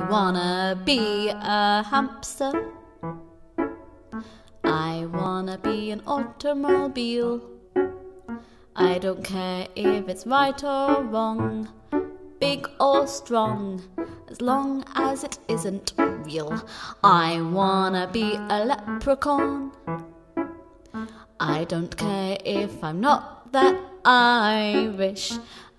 I wanna be a hamster. I wanna be an automobile. I don't care if it's right or wrong, big or strong, as long as it isn't real. I wanna be a leprechaun. I don't care if I'm not that Irish.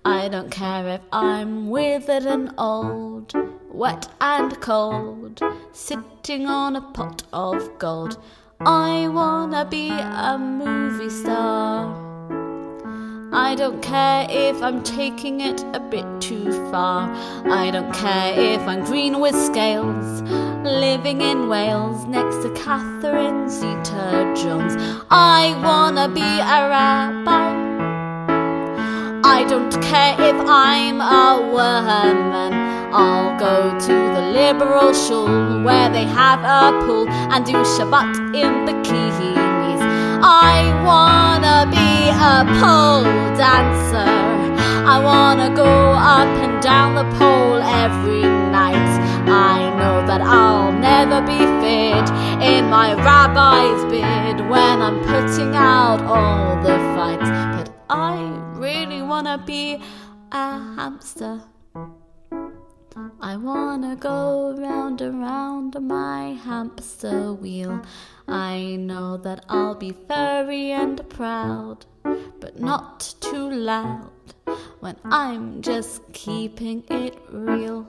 I don't care if I'm withered and old, wet and cold, sitting on a pot of gold. I wanna be a movie star. I don't care if I'm taking it a bit too far. I don't care if I'm green with scales, living in Wales next to Catherine Zeta Jones. I wanna be a rabbi. I don't care if I'm a woman. I'll go to the liberal shul where they have a pool and do Shabbat in the bikinis. I wanna be a pole dancer. I wanna go up and down the pole every night. I know that I'll never be fit in my rabbi's bid when I'm putting out all the fights. But I really wanna be a hamster. I wanna go round and round my hamster wheel. I know that I'll be furry and proud, but not too loud when I'm just keeping it real.